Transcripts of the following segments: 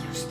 años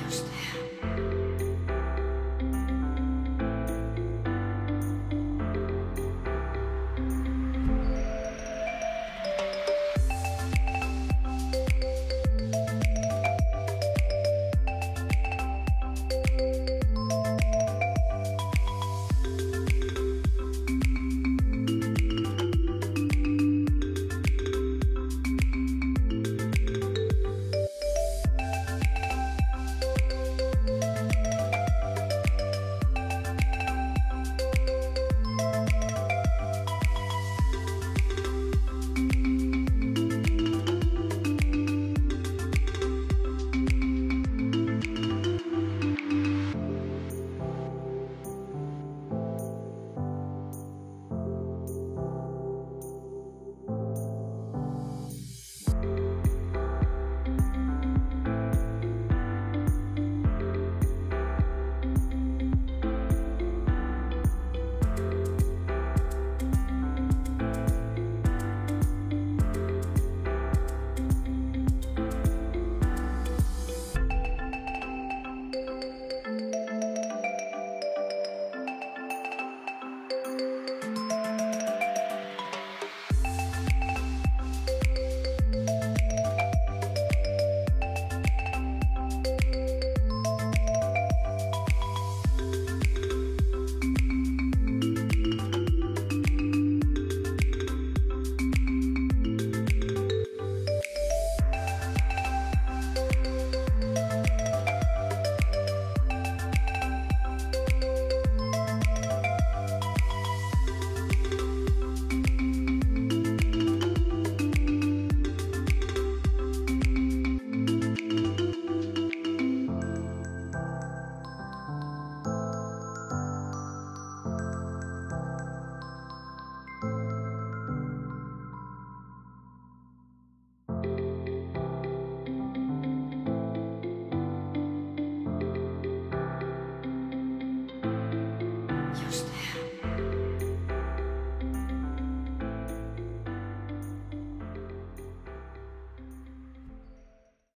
y a usted. Y usted